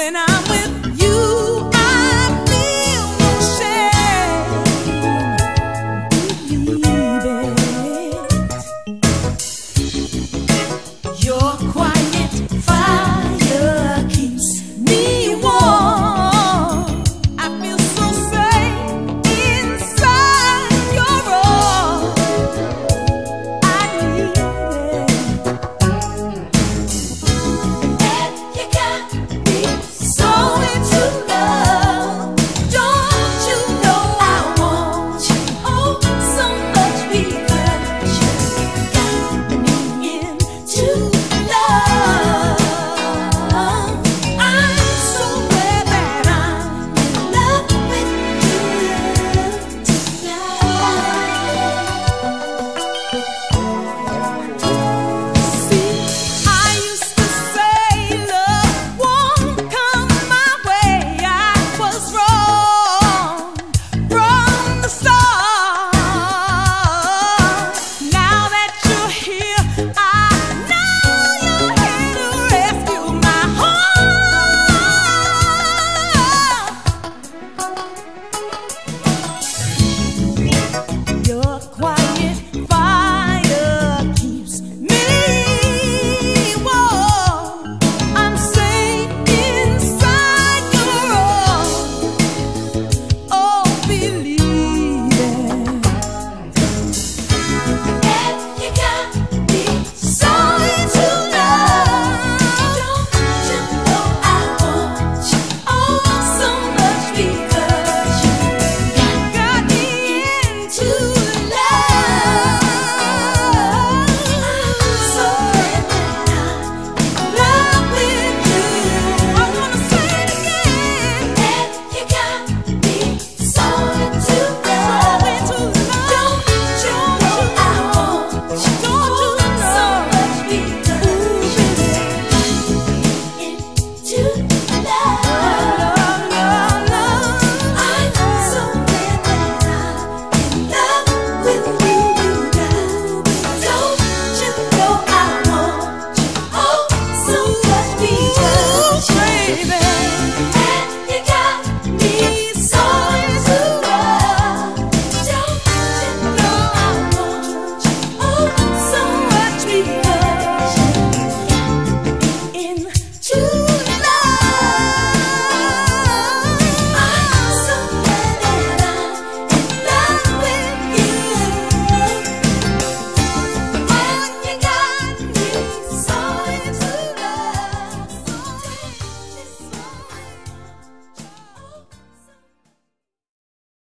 when I